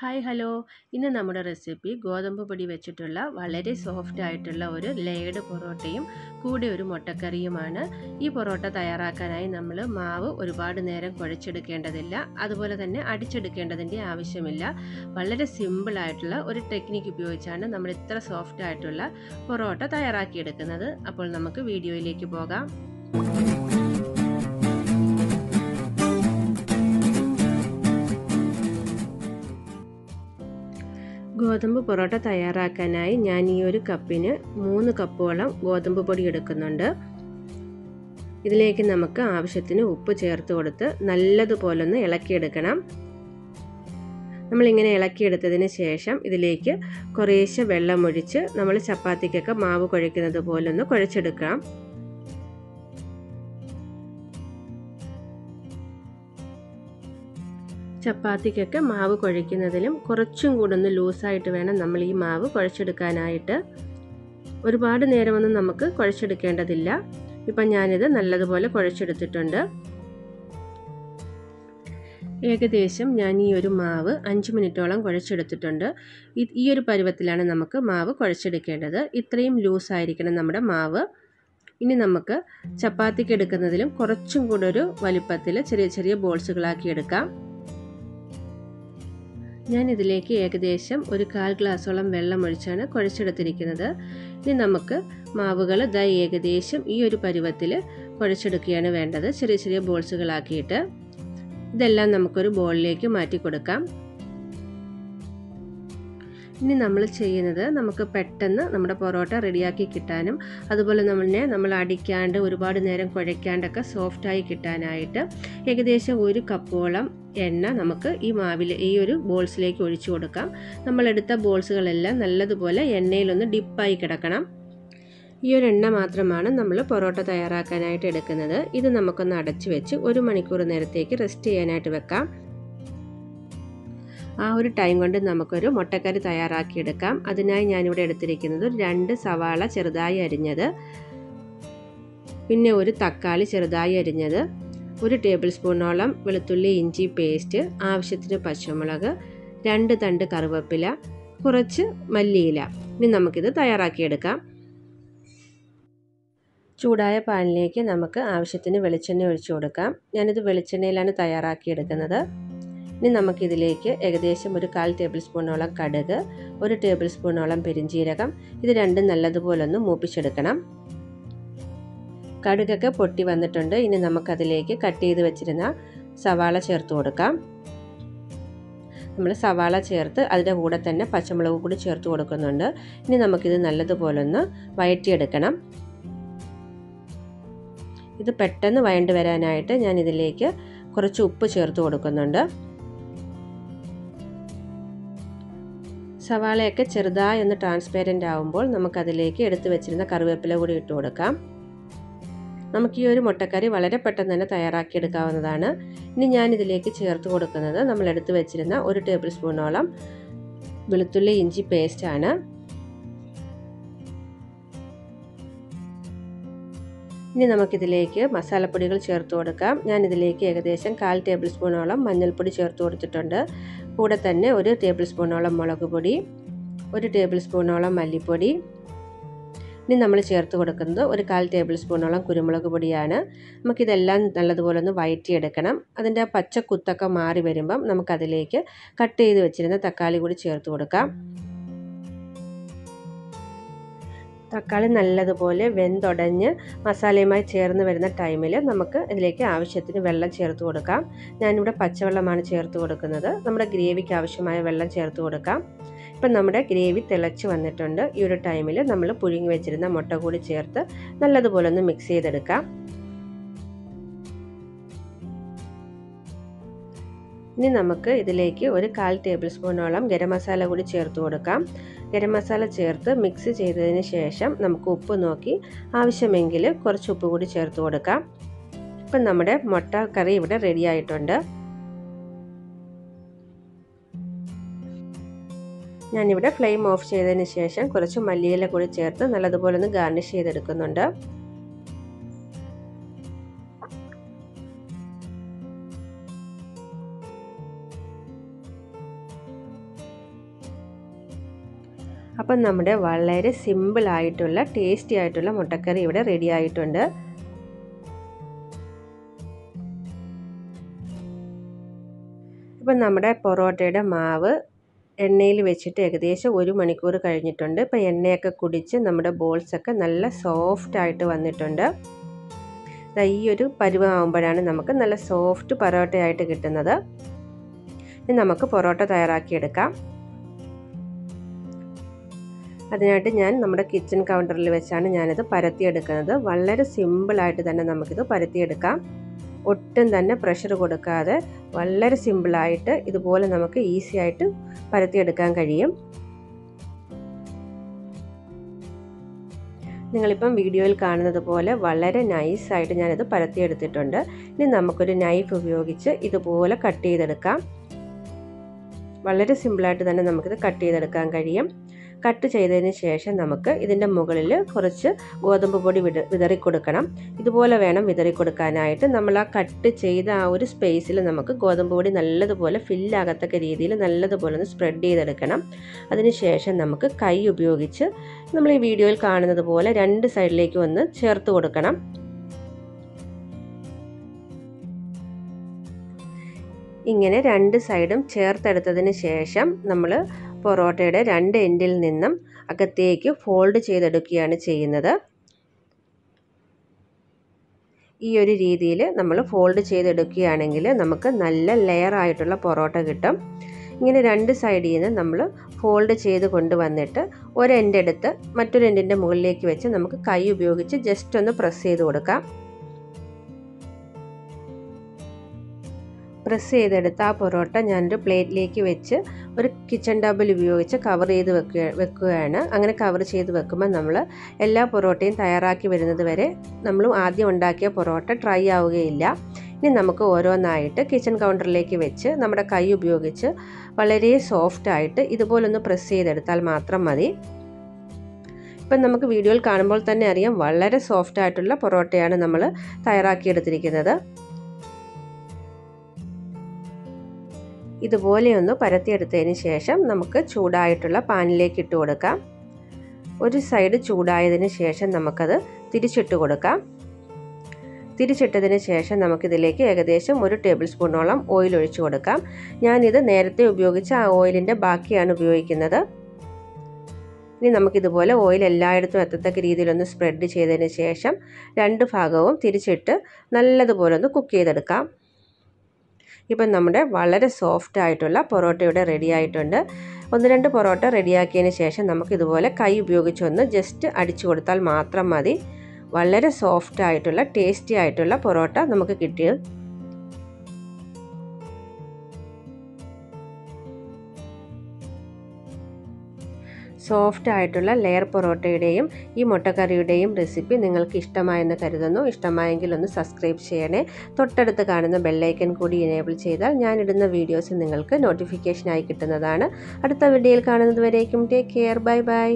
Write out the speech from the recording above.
Hi hello. ഇന്ന് നമ്മുടെ recipe ഗോതമ്പ് പൊടി വെച്ചിട്ടുള്ള വളരെ സോഫ്റ്റ് ആയിട്ടുള്ള ഒരു ലേഡ് പൊറോട്ടയും കൂടെ ഒരു മുട്ടക്കറിയുമാണ്. ഈ പൊറോട്ട തയ്യാറാക്കാനായി നമ്മൾ മാവ് ഒരുപാട് നേരം കുഴച്ചെടുക്കേണ്ടതില്ല. അതുപോലെ തന്നെ അടിച്ചെടുക്കേണ്ടതിന്റെ ആവശ്യമില്ല. വളരെ സിമ്പിളായിട്ടുള്ള ഒരു ടെക്നിക്ക് ഉപയോഗിച്ചാണ് നമ്മൾ ഇത്ര സോഫ്റ്റ് ആയിട്ടുള്ള പൊറോട്ട തയ്യാറാക്കിയെടുക്കുന്നത്. അപ്പോൾ നമുക്ക് വീഡിയോയിലേക്ക് പോകാം. ഗോതമ്പ് പൊറോട്ട തയ്യാറാക്കാനായി ഞാൻ ഈ ഒരു കപ്പിന് മൂന്ന് കപ്പോളം ഗോതമ്പ് പൊടി എടുക്കുന്നുണ്ട്. ഇതിലേക്ക് നമുക്ക് ആവശ്യത്തിന് ഉപ്പ് ചേർത്ത് കൊടുത്ത് നല്ലതുപോലെ ഒന്ന് ഇളക്കിയെടുക്കണം. നമ്മളിങ്ങനെ ഇളക്കിയെടുത്തതിന് ശേഷം ഇതിലേക്ക് കുറേശ്ശെ വെള്ളമൊഴിച്ച് നമ്മൾ ചപ്പാത്തിക്കൊക്കെ മാവ് കുഴയ്ക്കുന്നത് പോലെ ഒന്ന് കുഴച്ചെടുക്കാം ചപ്പാത്തിക്കൊക്കെ മാവ് കുഴയ്ക്കുന്നതിലും കുറച്ചും കൂടെ ഒന്ന് ലൂസായിട്ട് വേണം നമ്മൾ ഈ മാവ് കുഴച്ചെടുക്കാനായിട്ട്. ഒരുപാട് നേരമൊന്നും നമുക്ക് കുഴച്ചെടുക്കേണ്ടതില്ല. ഇപ്പം ഞാനിത് നല്ലതുപോലെ കുഴച്ചെടുത്തിട്ടുണ്ട്. ഏകദേശം ഞാൻ ഈ ഒരു മാവ് അഞ്ച് മിനിറ്റോളം കുഴച്ചെടുത്തിട്ടുണ്ട്. ഈ ഒരു പരുവത്തിലാണ് നമുക്ക് മാവ് കുഴച്ചെടുക്കേണ്ടത്. ഇത്രയും ലൂസായിരിക്കണം നമ്മുടെ മാവ്. ഇനി നമുക്ക് ചപ്പാത്തിക്ക് എടുക്കുന്നതിലും കുറച്ചും കൂടെ ഒരു വലിപ്പത്തിൽ ചെറിയ ചെറിയ ബോൾസുകളാക്കി എടുക്കാം. ഞാൻ ഇതിലേക്ക് ഏകദേശം ഒരു കാൽ ഗ്ലാസോളം വെള്ളം ഒഴിച്ചാണ് കുഴച്ചെടുത്തിരിക്കുന്നത്. ഇനി നമുക്ക് മാവുകൾ ഇതാ ഏകദേശം ഈ ഒരു പരുവത്തിൽ കുഴച്ചെടുക്കുകയാണ് വേണ്ടത്. ചെറിയ ചെറിയ ബോൾസുകളാക്കിയിട്ട്. ഇതെല്ലാം നമുക്കൊരു ബോളിലേക്ക് മാറ്റി കൊടുക്കാം ഇനി നമ്മൾ ചെയ്യുന്നത് നമുക്ക് പെട്ടെന്ന് നമ്മുടെ പൊറോട്ട റെഡിയാക്കി കിട്ടാനും അതുപോലെ നമ്മളെ നമ്മൾ അടിക്കാണ്ട് ഒരുപാട് നേരം കുഴയ്ക്കാണ്ടൊക്കെ സോഫ്റ്റായി കിട്ടാനായിട്ട് ഏകദേശം ഒരു കപ്പോളം എണ്ണ നമുക്ക് ഈ മാവിൽ ഈ ഒരു ബോൾസിലേക്ക് ഒഴിച്ചു കൊടുക്കാം. നമ്മളെടുത്ത ബോൾസുകളെല്ലാം നല്ലതുപോലെ എണ്ണയിലൊന്ന് ഡിപ്പായി കിടക്കണം. ഈ ഒരു എണ്ണ മാത്രമാണ് നമ്മൾ പൊറോട്ട തയ്യാറാക്കാനായിട്ട് എടുക്കുന്നത്. ഇത് നമുക്കൊന്ന് അടച്ചു വെച്ച് ഒരു മണിക്കൂർ നേരത്തേക്ക് റെസ്റ്റ് ചെയ്യാനായിട്ട് വെക്കാം. ആ ഒരു ടൈം കൊണ്ട് നമുക്കൊരു മുട്ടക്കറി തയ്യാറാക്കിയെടുക്കാം. അതിനായി ഞാനിവിടെ എടുത്തിരിക്കുന്നത് രണ്ട് സവാള ചെറുതായി അരിഞ്ഞത്. പിന്നെ ഒരു തക്കാളി ചെറുതായി അരിഞ്ഞത്. ഒരു ടേബിൾ സ്പൂണോളം വെളുത്തുള്ളി ഇഞ്ചി പേസ്റ്റ് ആവശ്യത്തിന് പച്ചമുളക് രണ്ട് തണ്ട് കറിവേപ്പില കുറച്ച് മല്ലിയില. ഇനി നമുക്കിത് തയ്യാറാക്കിയെടുക്കാം. ചൂടായ പാനിലേക്ക് നമുക്ക് ആവശ്യത്തിന് വെളിച്ചെണ്ണ ഒഴിച്ചു കൊടുക്കാം. ഞാനിത് വെളിച്ചെണ്ണയിലാണ് തയ്യാറാക്കിയെടുക്കുന്നത്. ഇനി നമുക്കിതിലേക്ക് ഏകദേശം ഒരു കാൽ ടേബിൾ സ്പൂണോളം കടുക് ഒരു ടേബിൾ സ്പൂണോളം പെരിഞ്ചീരകം ഇത് രണ്ടും നല്ലതുപോലെ ഒന്ന് മൂപ്പിച്ചെടുക്കണം. കടുകൊക്കെ പൊട്ടി വന്നിട്ടുണ്ട്. ഇനി നമുക്കതിലേക്ക് കട്ട് ചെയ്ത് വെച്ചിരുന്ന സവാള ചേർത്ത് കൊടുക്കാം. നമ്മൾ സവാള ചേർത്ത് അതിന്റെ കൂടെ തന്നെ പച്ചമുളക് കൂടി ചേർത്ത് കൊടുക്കുന്നുണ്ട്. ഇനി നമുക്കിത് നല്ലതുപോലെ ഒന്ന് വഴറ്റിയെടുക്കണം ഇത് പെട്ടെന്ന് വഴണ്ട് വരാനായിട്ട് ഞാൻ ഇതിലേക്ക് കുറച്ച് ഉപ്പ് ചേർത്ത് കൊടുക്കുന്നുണ്ട്. സവാളയൊക്കെ ചെറുതായി ഒന്ന് ട്രാൻസ്പെറന്റ് ആകുമ്പോൾ നമുക്കതിലേക്ക് എടുത്തു വെച്ചിരുന്ന കറിവേപ്പില കൂടി ഇട്ട് കൊടുക്കാം. നമുക്ക് ഈ ഒരു മുട്ടക്കറി വളരെ പെട്ടെന്ന് തന്നെ തയ്യാറാക്കിയെടുക്കാവുന്നതാണ്. ഇനി ഞാനിതിലേക്ക് ചേർത്ത് കൊടുക്കുന്നത് നമ്മൾ എടുത്തു വെച്ചിരുന്ന ഒരു ടേബിൾ സ്പൂണോളം വെളുത്തുള്ളി ഇഞ്ചി പേസ്റ്റാണ് ഇനി നമുക്കിതിലേക്ക് മസാലപ്പൊടികൾ ചേർത്ത് കൊടുക്കാം. ഞാനിതിലേക്ക് ഏകദേശം കാൽ ടേബിൾ സ്പൂണോളം മഞ്ഞൾപ്പൊടി ചേർത്ത് കൊടുത്തിട്ടുണ്ട്. കൂടെ തന്നെ ഒരു ടേബിൾ സ്പൂണോളം മുളക് പൊടി ഒരു ടേബിൾ സ്പൂണോളം മല്ലിപ്പൊടി. ഇനി നമ്മൾ ചേർത്ത് കൊടുക്കുന്നത് ഒരു കാൽ ടേബിൾ സ്പൂണോളം കുരുമുളക് പൊടിയാണ്. നമുക്കിതെല്ലാം നല്ലതുപോലെ ഒന്ന് വയറ്റിയെടുക്കണം. അതിന്റെ ആ പച്ച കുത്തൊക്കെ മാറി വരുമ്പം നമുക്കതിലേക്ക് കട്ട് ചെയ്ത് വെച്ചിരുന്ന തക്കാളി കൂടി ചേർത്ത് കൊടുക്കാം. തക്കാളി നല്ലതുപോലെ വെന്തുടഞ്ഞ് മസാലയുമായി ചേർന്ന് വരുന്ന ടൈമിൽ നമുക്ക് ഇതിലേക്ക് ആവശ്യത്തിന് വെള്ളം ചേർത്ത് കൊടുക്കാം. ഞാനിവിടെ പച്ചവെള്ളമാണ് ചേർത്ത് കൊടുക്കുന്നത്. നമ്മുടെ ഗ്രേവിക്ക് ആവശ്യമായ വെള്ളം ചേർത്ത് കൊടുക്കാം. ഇപ്പം നമ്മുടെ ഗ്രേവി തിളച്ച് വന്നിട്ടുണ്ട്. ഈ ഒരു ടൈമിൽ നമ്മൾ പുഴുങ്ങി വെച്ചിരുന്ന മുട്ട കൂടി ചേർത്ത് നല്ലതുപോലെ ഒന്ന് മിക്സ് ചെയ്തെടുക്കാം. ഇനി നമുക്ക് ഇതിലേക്ക് ഒരു കാൽ ടേബിൾ സ്പൂണോളം ഗരം മസാല കൂടി ചേർത്ത് കൊടുക്കാം. ഗരം മസാല ചേർത്ത് മിക്സ് ചെയ്തതിന് ശേഷം നമുക്ക് ഉപ്പ് നോക്കി ആവശ്യമെങ്കിൽ കുറച്ച് ഉപ്പ് കൂടി ചേർത്ത് കൊടുക്കാം. ഇപ്പം നമ്മുടെ മുട്ട കറി ഇവിടെ റെഡി ആയിട്ടുണ്ട്. ഞാനിവിടെ ഫ്ലെയിം ഓഫ് ചെയ്തതിന് ശേഷം കുറച്ച് മല്ലിയില കൂടി ചേർത്ത് നല്ലതുപോലെ ഒന്ന് ഗാർണിഷ് ചെയ്തെടുക്കുന്നുണ്ട്. അപ്പം നമ്മുടെ വളരെ സിമ്പിളായിട്ടുള്ള ടേസ്റ്റി ആയിട്ടുള്ള മുട്ടക്കറി ഇവിടെ റെഡി ആയിട്ടുണ്ട്. ഇപ്പം നമ്മുടെ പൊറോട്ടയുടെ മാവ് എണ്ണയിൽ വെച്ചിട്ട് ഏകദേശം ഒരു മണിക്കൂർ കഴിഞ്ഞിട്ടുണ്ട്. ഇപ്പം എണ്ണയൊക്കെ കുടിച്ച് നമ്മുടെ ബോൾസൊക്കെ നല്ല സോഫ്റ്റ് ആയിട്ട് വന്നിട്ടുണ്ട്. ഈ ഒരു പരുവമാകുമ്പോഴാണ് നമുക്ക് നല്ല സോഫ്റ്റ് പൊറോട്ടയായിട്ട് കിട്ടുന്നത്. ഇനി നമുക്ക് പൊറോട്ട തയ്യാറാക്കിയെടുക്കാം. അതിനായിട്ട് ഞാൻ നമ്മുടെ കിച്ചൺ കൗണ്ടറിൽ വെച്ചാണ് ഞാനിത് പരത്തിയെടുക്കുന്നത്. വളരെ സിമ്പിളായിട്ട് തന്നെ നമുക്കിത് പരത്തിയെടുക്കാം. ഒട്ടും തന്നെ പ്രഷർ കൊടുക്കാതെ വളരെ സിമ്പിളായിട്ട് ഇതുപോലെ നമുക്ക് ഈസി ആയിട്ട് പരത്തിയെടുക്കാൻ കഴിയും. നിങ്ങളിപ്പം വീഡിയോയിൽ കാണുന്നത് പോലെ വളരെ നൈസായിട്ട് ഞാനിത് പരത്തിയെടുത്തിട്ടുണ്ട്. ഇനി നമുക്കൊരു നൈഫ് ഉപയോഗിച്ച് ഇതുപോലെ കട്ട് ചെയ്തെടുക്കാം. വളരെ സിമ്പിളായിട്ട് തന്നെ നമുക്കിത് കട്ട് ചെയ്തെടുക്കാൻ കഴിയും. കട്ട് ചെയ്തതിന് ശേഷം നമുക്ക് ഇതിന്റെ മുകളിൽ കുറച്ച് ഗോതമ്പ് പൊടി വിത വിതറിക്കൊടുക്കണം ഇതുപോലെ വേണം വിതറി കൊടുക്കാനായിട്ട്. നമ്മൾ ആ കട്ട് ചെയ്ത ആ ഒരു സ്പേസിൽ നമുക്ക് ഗോതമ്പ് പൊടി നല്ലതുപോലെ ഫില്ലാകത്തക്ക രീതിയിൽ നല്ലതുപോലെ ഒന്ന് സ്പ്രെഡ് ചെയ്തെടുക്കണം. അതിനുശേഷം നമുക്ക് കൈ ഉപയോഗിച്ച് നമ്മൾ ഈ വീഡിയോയിൽ കാണുന്നത് പോലെ രണ്ട് സൈഡിലേക്ക് ഒന്ന് ചേർത്ത് കൊടുക്കണം. ഇങ്ങനെ രണ്ട് സൈഡും ചേർത്തെടുത്തതിന് ശേഷം നമ്മൾ പൊറോട്ടയുടെ രണ്ട് എൻഡിൽ നിന്നും അകത്തേക്ക് ഫോൾഡ് ചെയ്തെടുക്കുകയാണ് ചെയ്യുന്നത്. ഈ ഒരു രീതിയിൽ നമ്മൾ ഫോൾഡ് ചെയ്തെടുക്കുകയാണെങ്കിൽ നമുക്ക് നല്ല ലെയർ ആയിട്ടുള്ള പൊറോട്ട കിട്ടും. ഇങ്ങനെ രണ്ട് സൈഡിൽ നിന്ന് നമ്മൾ ഫോൾഡ് ചെയ്ത് കൊണ്ടുവന്നിട്ട് ഒരു എൻഡ് എടുത്ത് മറ്റൊരു എൻഡിന്റെ മുകളിലേക്ക് വെച്ച് നമുക്ക് കൈ ഉപയോഗിച്ച് ജസ്റ്റ് ഒന്ന് പ്രസ് ചെയ്ത് കൊടുക്കാം. പ്രസ് ചെയ്തെടുത്ത ആ പൊറോട്ട ഞാനൊരു പ്ലേറ്റിലേക്ക് വെച്ച് ഒരു കിച്ചൺ ടബിൽ ഉപയോഗിച്ച് കവർ ചെയ്ത് വെക്കുക വെക്കുകയാണ്. അങ്ങനെ കവർ ചെയ്ത് വെക്കുമ്പോൾ നമ്മൾ എല്ലാ പൊറോട്ടയും തയ്യാറാക്കി വരുന്നത് വരെ നമ്മൾ ആദ്യം ഉണ്ടാക്കിയ പൊറോട്ട ട്രൈ ആവുകയില്ല. ഇനി നമുക്ക് ഓരോന്നായിട്ട് കിച്ചൺ കൗണ്ടറിലേക്ക് വെച്ച് നമ്മുടെ കൈ ഉപയോഗിച്ച് വളരെ സോഫ്റ്റ് ആയിട്ട് ഇതുപോലൊന്ന് പ്രസ് ചെയ്തെടുത്താൽ മാത്രം മതി. ഇപ്പം നമുക്ക് വീഡിയോയിൽ കാണുമ്പോൾ തന്നെ അറിയാം വളരെ സോഫ്റ്റ് ആയിട്ടുള്ള പൊറോട്ടയാണ് നമ്മൾ തയ്യാറാക്കിയെടുത്തിരിക്കുന്നത്. ഇതുപോലെ ഒന്ന് പരത്തിയെടുത്തതിന് ശേഷം നമുക്ക് ചൂടായിട്ടുള്ള പാനിലേക്ക് ഇട്ട് കൊടുക്കാം. ഒരു സൈഡ് ചൂടായതിന് ശേഷം നമുക്കത് തിരിച്ചിട്ട് കൊടുക്കാം. തിരിച്ചിട്ടതിന് ശേഷം നമുക്കിതിലേക്ക് ഏകദേശം ഒരു ടേബിൾ സ്പൂണോളം ഓയിൽ ഒഴിച്ചു കൊടുക്കാം. ഞാനിത് നേരത്തെ ഉപയോഗിച്ച ആ ഓയിലിന്റെ ബാക്കിയാണ് ഉപയോഗിക്കുന്നത്. ഇനി നമുക്കിതുപോലെ ഓയിൽ എല്ലായിടത്തും എത്തത്തക്ക രീതിയിലൊന്ന് സ്പ്രെഡ് ചെയ്തതിന് ശേഷം രണ്ട് ഭാഗവും തിരിച്ചിട്ട് നല്ലതുപോലെ ഒന്ന് കുക്ക് ചെയ്തെടുക്കാം. ഇപ്പം നമ്മുടെ വളരെ സോഫ്റ്റ് ആയിട്ടുള്ള പൊറോട്ട ഇവിടെ റെഡി ആയിട്ടുണ്ട്. ഒന്ന് രണ്ട് പൊറോട്ട റെഡിയാക്കിയതിന് ശേഷം നമുക്ക് ഇതുപോലെ കൈ ഉപയോഗിച്ചൊന്ന് ജസ്റ്റ് അടിച്ചു കൊടുത്താൽ മാത്രം മതി. വളരെ സോഫ്റ്റ് ആയിട്ടുള്ള ടേസ്റ്റി ആയിട്ടുള്ള പൊറോട്ട നമുക്ക് കിട്ടിയത്. സോഫ്റ്റ് ആയിട്ടുള്ള ലെയർ പൊറോട്ടയുടെയും ഈ മുട്ടക്കറിയുടെയും റെസിപ്പി നിങ്ങൾക്ക് ഇഷ്ടമായെന്ന് കരുതുന്നു. ഇഷ്ടമായെങ്കിൽ ഒന്ന് സബ്സ്ക്രൈബ് ചെയ്യണേ. തൊട്ടടുത്ത് കാണുന്ന ബെല്ലൈക്കൻ കൂടി എനേബിൾ ചെയ്താൽ ഞാനിടുന്ന വീഡിയോസ് നിങ്ങൾക്ക് നോട്ടിഫിക്കേഷനായി കിട്ടുന്നതാണ്. അടുത്ത വീഡിയോയിൽ കാണുന്നത് വരേക്കും ടേക്ക് കെയർ ബൈ ബൈ